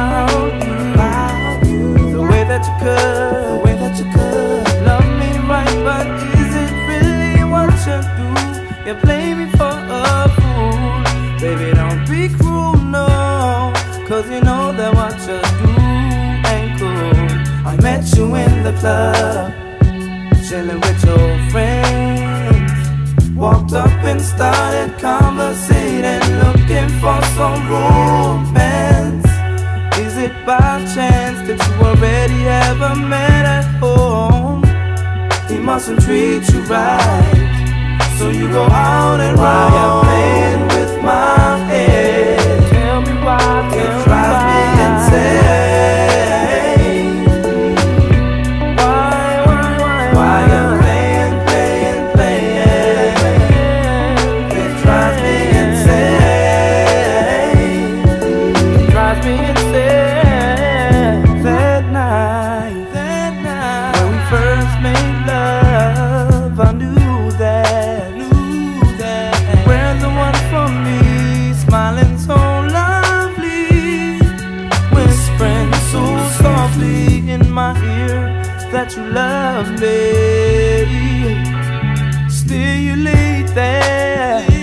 about you, the way that you could, love me right, but is it really what you do? You play me for a fool, baby. Don't be cruel, you know that what you do ain't cool. I met you in the club, chilling with your friends. Walked up and started conversating, looking for some romance. Is it by chance that you already have a man at home? He mustn't treat you right, so you go out and riot, playing my ear that you love me. Still, you lay there